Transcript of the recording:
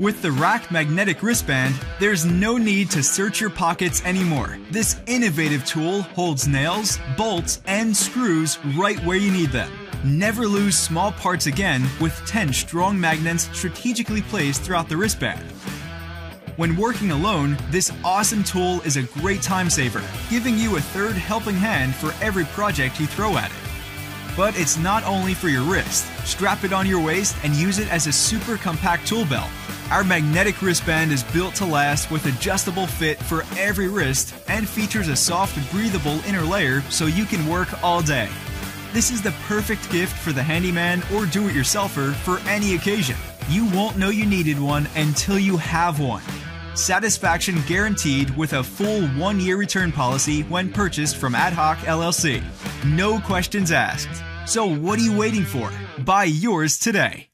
With the RAK Magnetic Wristband, there's no need to search your pockets anymore. This innovative tool holds nails, bolts, and screws right where you need them. Never lose small parts again with 10 strong magnets strategically placed throughout the wristband. When working alone, this awesome tool is a great time saver, giving you a third helping hand for every project you throw at it. But it's not only for your wrist. Strap it on your waist and use it as a super compact tool belt. Our magnetic wristband is built to last with adjustable fit for every wrist and features a soft, breathable inner layer so you can work all day. This is the perfect gift for the handyman or do it yourselfer for any occasion. You won't know you needed one until you have one. Satisfaction guaranteed with a full one year return policy when purchased from Ad Hoc LLC. No questions asked. So, what are you waiting for? Buy yours today.